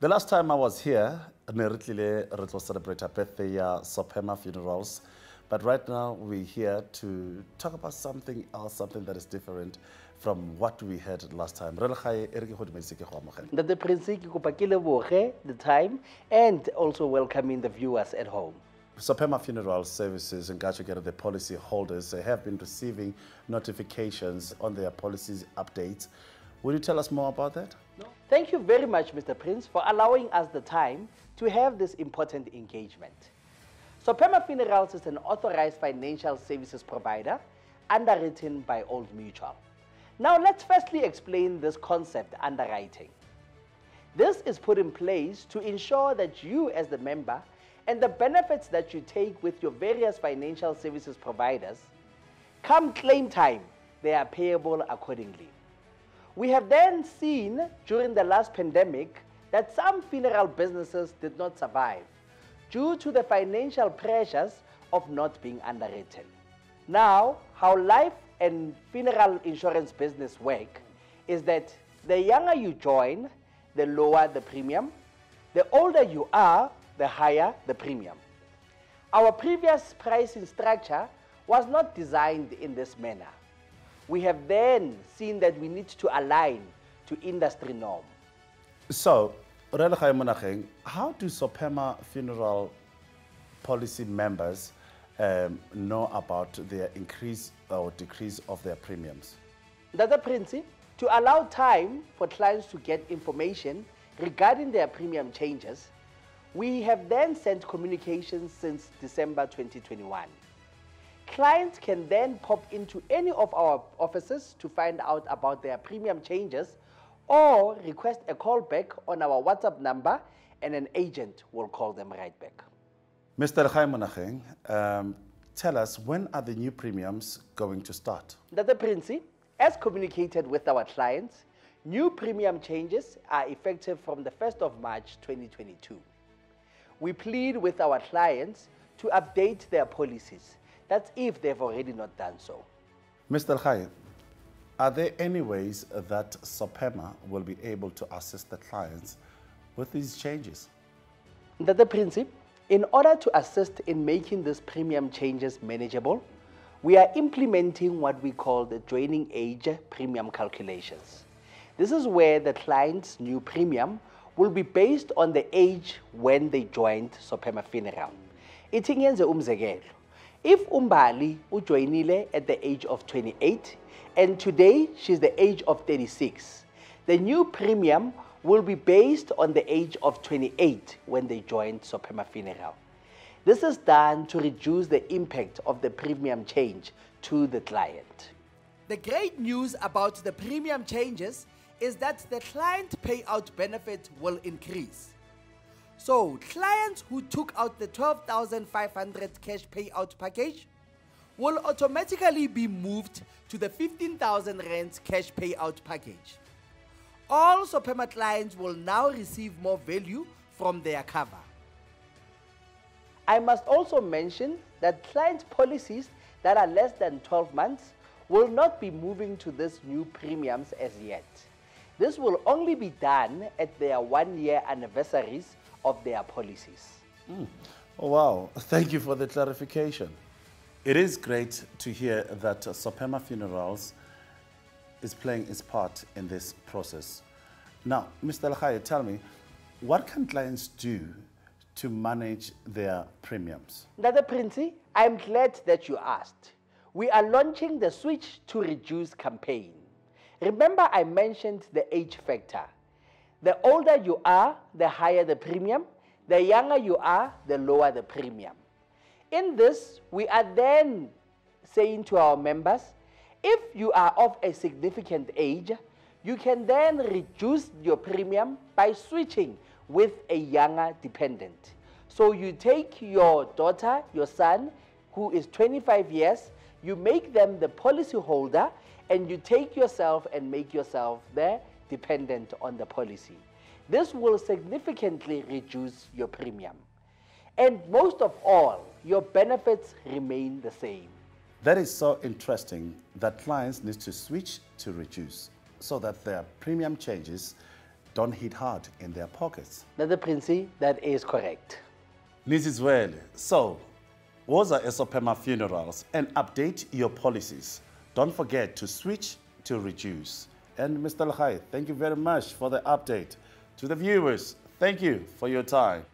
The last time I was here, ne re tlile re tlo celebrate a birthday Sopema Funerals. But right now we're here to talk about something else, something that is different from what we had last time. That the gae, re ke go dumedise ke go amogela. Ntate Prince ke kopa ke leboge the time and also welcoming the viewers at home. Sopema Funeral Services and Gachagera, the policy holders, have been receiving notifications on their policies updates. Will you tell us more about that? Thank you very much, Mr. Prince, for allowing us the time to have this important engagement. Sopema Funerals is an authorized financial services provider underwritten by Old Mutual. Now, let's firstly explain this concept underwriting. This is put in place to ensure that you, as the member, and the benefits that you take with your various financial services providers, come claim time, they are payable accordingly. We have then seen during the last pandemic that some funeral businesses did not survive due to the financial pressures of not being underwritten. Now, how life and funeral insurance business work is that the younger you join, the lower the premium. The older you are, the higher the premium. Our previous pricing structure was not designed in this manner. We have then seen that we need to align to industry norm. So, re le gae mo how do Sopema Funeral policy members um, know about their increase or decrease of their premiums? Dr. principle to allow time for clients to get information regarding their premium changes, we have then sent communications since December 2021. Clients can then pop into any of our offices to find out about their premium changes or request a call back on our WhatsApp number and an agent will call them right back. Mr. Chaim Monacheng, um, tell us when are the new premiums going to start? Dr. Prince, as communicated with our clients, new premium changes are effective from the 1st of March 2022. We plead with our clients to update their policies. That's if they've already not done so. Mr. Chaim, are there any ways that Sopema will be able to assist the clients with these changes? Dr. Prince, in order to assist in making these premium changes manageable, we are implementing what we call the joining age premium calculations. This is where the client's new premium will be based on the age when they joined Sopema Funeral. Ithi ngenze umzekelo. If Umbali ujoinile at the age of 28 and today she's the age of 36, the new premium will be based on the age of 28 when they joined Sopema Funeral. This is done to reduce the impact of the premium change to the client. The great news about the premium changes is that the client payout benefit will increase. So, clients who took out the 12,500 cash payout package will automatically be moved to the 15,000 rand cash payout package. All Sopema clients will now receive more value from their cover. I must also mention that client policies that are less than 12 months will not be moving to these new premiums as yet. This will only be done at their one year anniversaries of their policies. Oh, wow. Thank you for the clarification. It is great to hear that uh, Sopema Funerals is playing its part in this process. Now, Mr. Lahaye, tell me, what can clients do to manage their premiums? Dr. Prince, I'm glad that you asked. We are launching the Switch to Reduce campaign. Remember, I mentioned the age factor. The older you are, the higher the premium. The younger you are, the lower the premium. In this, we are then saying to our members if you are of a significant age, you can then reduce your premium by switching with a younger dependent. So you take your daughter, your son, who is 25 years, you make them the policy holder, and you take yourself and make yourself the dependent on the policy. This will significantly reduce your premium. And most of all, your benefits remain the same. That is so interesting that clients need to switch to reduce so that their premium changes don't hit hard in their pockets. That the Princey, that is correct. Nizizwele, so woza Esopema Funerals and update your policies. Don't forget to switch to reduce. And Mr. Lahai, thank you very much for the update. To the viewers, thank you for your time.